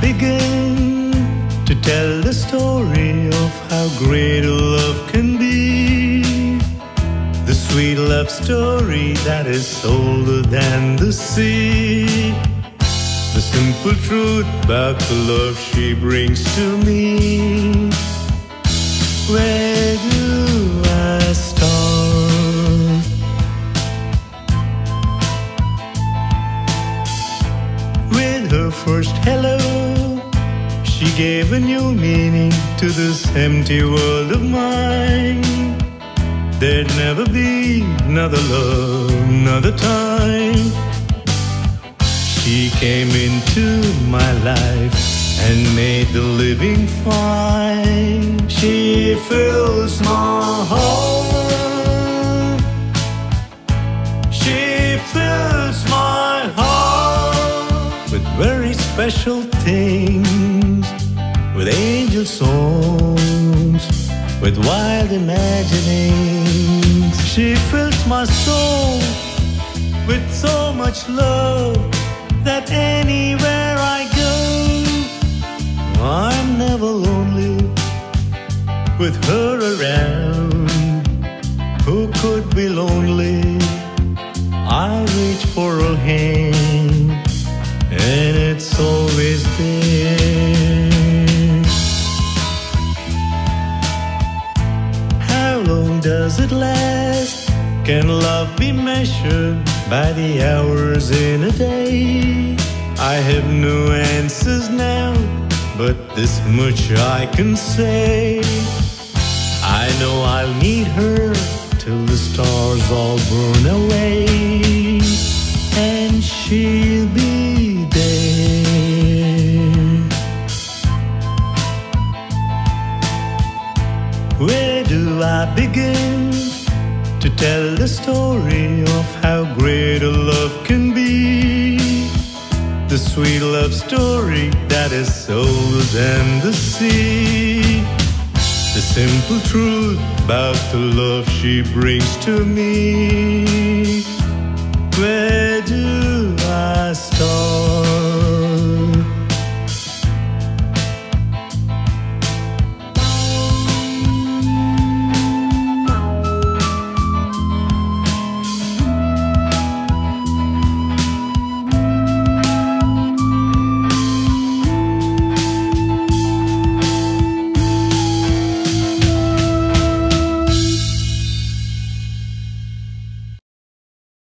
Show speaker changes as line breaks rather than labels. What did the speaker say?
begin to tell the story of how great a love can be? The sweet love story that is older than the sea. The simple truth about the love she brings to me. First hello, she gave a new meaning to this empty world of mine. There'd never be another love, another time. She came into my life and made the living fine. She fills special things, with angel songs, with wild imaginings. She fills my soul with so much love that anywhere I go, I'm never lonely with her around. Who could be lonely? I reach for her hand, does it last? Can love be measured by the hours in a day? I have no answers now, but this much I can say. I know I'll need her till the stars all burn away, and she'll be I begin to tell the story of how great a love can be? The sweet love story that is older than the sea. The simple truth about the love she brings to me.